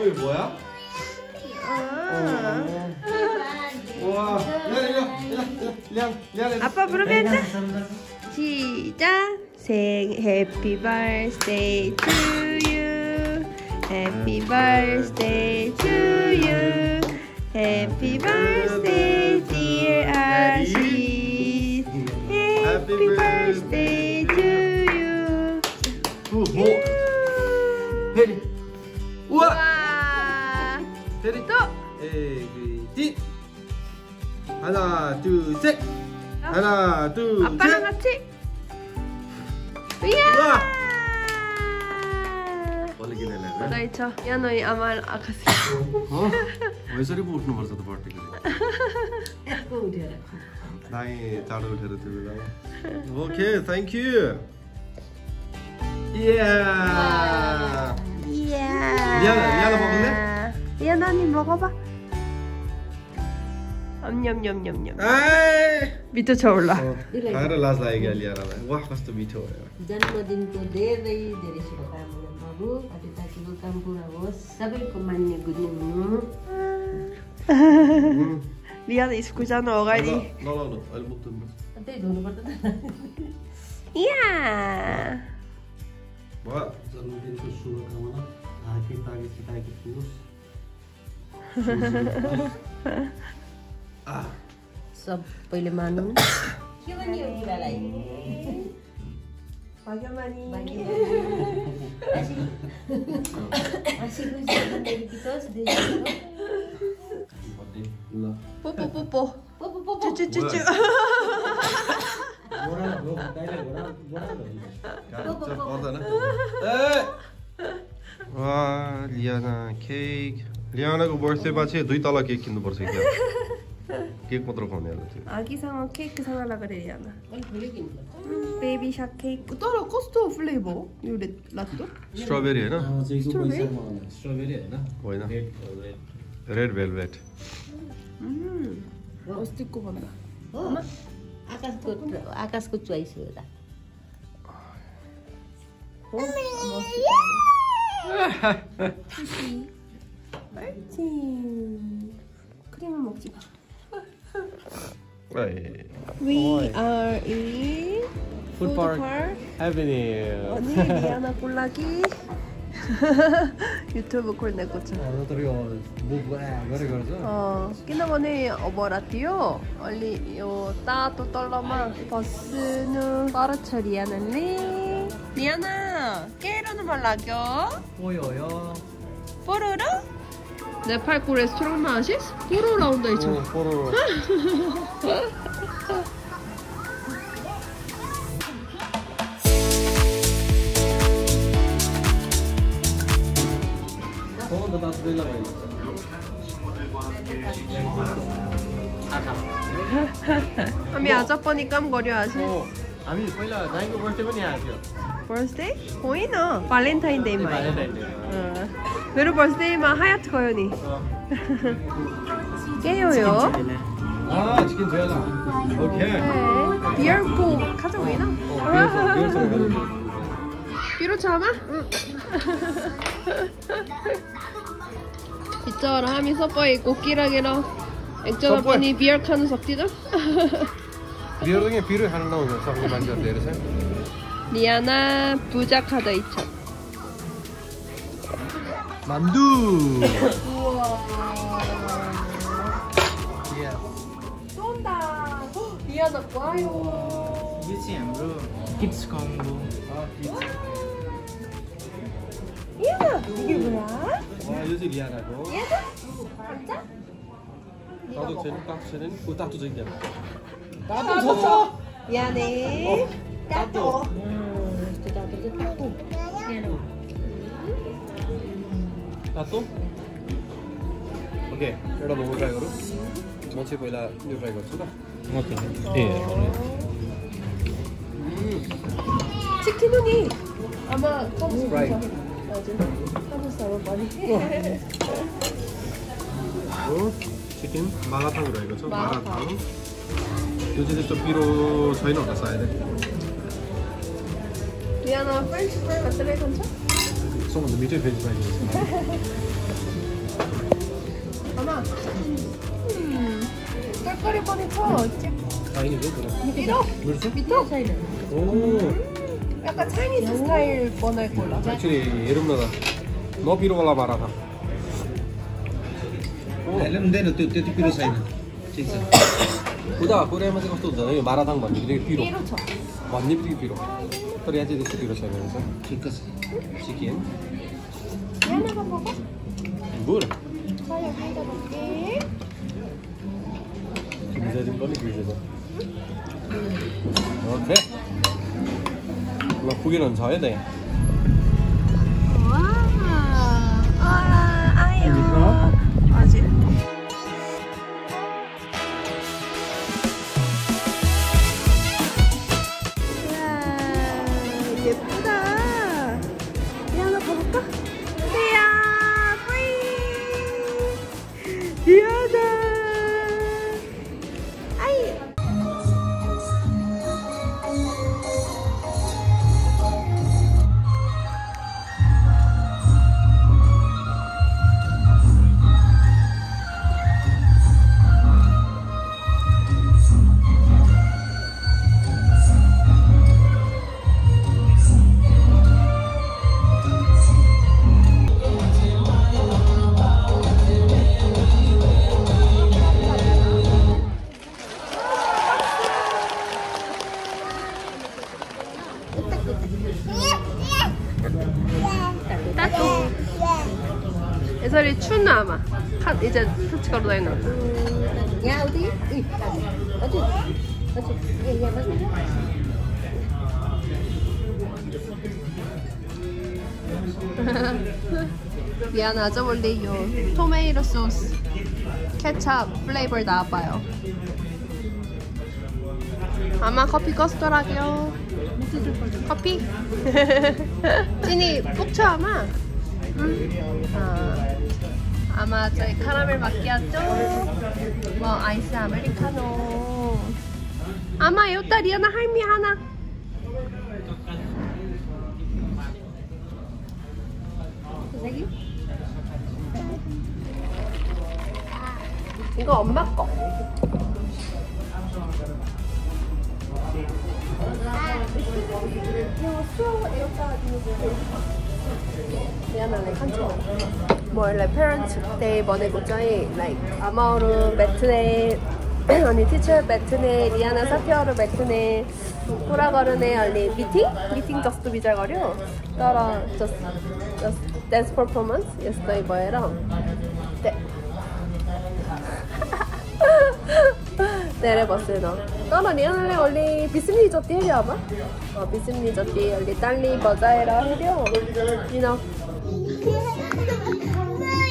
어 이거 뭐야? 아. 와 아빠 부르면 돼. 시작. 생 해피 birthday to you. Happy birthday to you. Happy birthday dear 아시. Happy birthday to you. 뭐? cerita LGBT. Hala, tu, cek. Hala, tu, cek. Apa nak cek? Ya. रहेछ यहाँनिर आमा आकाश यसरी पो उठ्नुपर्छ त पर्टिकल दाइ चाँडो उठेर त्यो बेला okay thank you Yeah. Yeah. Yeah. Yeah. Yeah. 아나 먹을래? 리아나 언니 먹어봐 냠냠냠냠냠 आए! 밑에 저올라 खाएर लाज लाग्यो लिएर वाह कस्तो मिठो भयो जन्मदिनको धेरै धेरै शुभकामना बाबु अतिथाकीको काम पुरा होस् सबैको मान्य गुन्ने हुनु 리아나 이스쿠잖아 어가니 नलाउनु अहिले मुख धुनु त्यही धुनुपर्छ त 이야 भयो जन्मदिनको शुभकामना हाके तागे सिकाएको पुगोस् सबैले मान्नु के भन्ने हो बुढालाई Var, Liana, Cake. रियानाको बर्थडेमा चाहिँ दुई तल केक किन्नुपर्छ क्या केक मात्र खुवाउने थियो अघिसम्म केक सगल्ला गरेर ल्याउन बेबी सक केक तर कस्तो फ्लेभर यो लत्तो स्ट्रबेरी होइन स्ट्रबेरी होइन रेड भेलभेट अस्तिको भन्दा आकाशको आकाशको चोइस हो एउटा हो 옳지. 크림은 먹지 마. 아, 예. We are in Food Park, Avenue. 언니 리아나 꼴라기 유튜브 콜내 꽂혀. 어, 너들이요. 뭐야? 그래 그러죠? 어, 끼나거네 어버라티요. 얼리 요 따또 떨러마 버스는 빠르쳐 리아나네. 리아나, 깨로는 말라겨. 보여요. 뽀로로? 네팔 코 레스토랑 마시스? 포로 라운더 이죠. 포로. 아미 아자빠니 깜거려 아시? हामी पहिला दाइको बर्थडे पनि आएको थियो बर्थडे होइन भ्यालेन्टाइन डेमा भ्यालेन्टाइन डे अँ, मेरो बर्थडेमा हायात गयो नि के हो यो 아 치킨 줘야라 오케이 비열코 가져오이나? 비로 참아? बिचरा हामी सबै कोकिरागेर एकजना सबै? पनि बियर खानु सक्दिनँ बियर त यहाँ पिरो खानु Diğerine biri hanımla oynuyor. Sakın bence dersen. Diana 부작하다 이천. 만두. 쏜다. 디아나 봐요. 이게 엠로 깁스 콤보. 이야 이게 뭐야? 와 요새 리아나고. 얘도? 진짜? 나도 제일 딱 싫은 그딱두 쟁이야. 나도 졌어. 미안해. 따또. 따또. 따또? 오케이. 여러 먹을까요, 여러? 뭐지 보이라 뉴라이 거치다. 맞죠? 예. 음. 치킨 후니 아마 커브 좋아해. 맞아. 한국 사람 많이 해. 치킨 마라탕으로 이거죠? 마라탕. 요즘 에서 비로 저희는 얻었어야 돼. 미안한 프렌치 프라이 맛들을 건져? 송은 미제 프렌치 프라이 아마 음 꿀꿀이 보니까 어째? 아 이게 왜 그래? 미로? 물수? 미로 사이를 오 약간 차이니즈 스타일 뻔할 거라 actually 예름나다 너 비로 올라 말아라 오 예름대는 또 띠띠 비로 사이는 진짜 보다 그래야만 생각도 되잖아요. 마라탕 만들기 되게 비로. 비로죠. 만들기 되게 비로. 그래야지 되게 비로 잘면서 치킨. 치킨. 하나만 먹어? 물. 빨리 여기다 먹게. 김자 좀 꺼내 김자도. 오케이. 나 고기는 자야 돼. 예설이 추나 아마. 한 이제 터치가로 다 있나. Ya udah. Ih, aduh. Aduh. Ya ya bagus. 미안하죠 원래 요 토메이로 소스 케찹 플레이버 나와봐요 아마 커피 커스터라기요 커피? 찐이 푹쳐 아마 응? 아, 아마 저희 카라멜 마키아토 뭐 아이스 아메리카노 아마 여기다 리아나 할미 하나. 이거 엄마 거. 뭐 like parents day 보내고 저희 like 아마오르 매트네 언니 티처 매트네 리아나 사티어르 매트네 꾸라거르네 얼리 미팅? 미팅 저스트 비자거려? 따라 just just dance performance? Yesterday 뭐해라 네 내려봤어요. 너는 리안할래 원래 비스미 저띠 해려 아마? 어 비스미 저띠 원래 딸리 해려. You know.